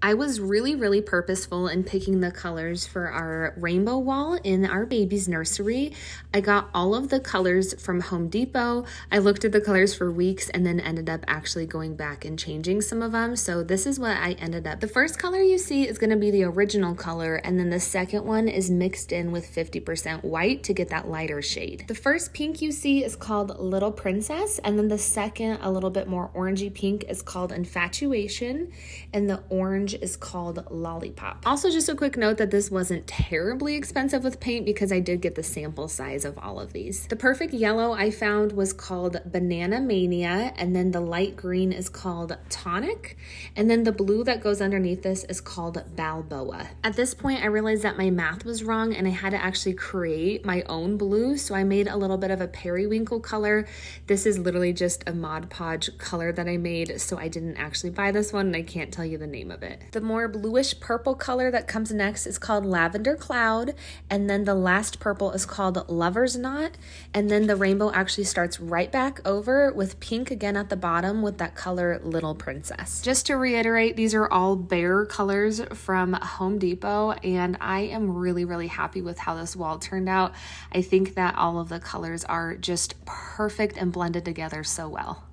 I was really, really purposeful in picking the colors for our rainbow wall in our baby's nursery. I got all of the colors from Home Depot. I looked at the colors for weeks and then ended up actually going back and changing some of them. So this is what I ended up. The first color you see is gonna be the original color and then the second one is mixed in with 50% white to get that lighter shade. The first pink you see is called Little Princess and then the second, a little bit more orangey pink is called Infatuation and the orange orange is called Lollipop. Also, just a quick note that this wasn't terribly expensive with paint because I did get the sample size of all of these. The perfect yellow I found was called Banana Mania, and then the light green is called Tonic, and then the blue that goes underneath this is called Balboa. At this point, I realized that my math was wrong and I had to actually create my own blue, so I made a little bit of a periwinkle color. This is literally just a Mod Podge color that I made, so I didn't actually buy this one and I can't tell you the name of it. The more bluish purple color that comes next is called Lavender Cloud, and then the last purple is called Lover's Knot, and then the rainbow actually starts right back over with pink again at the bottom with that color Little Princess. Just to reiterate, these are all Behr colors from Home Depot, and I am really, really happy with how this wall turned out. I think that all of the colors are just perfect and blended together so well.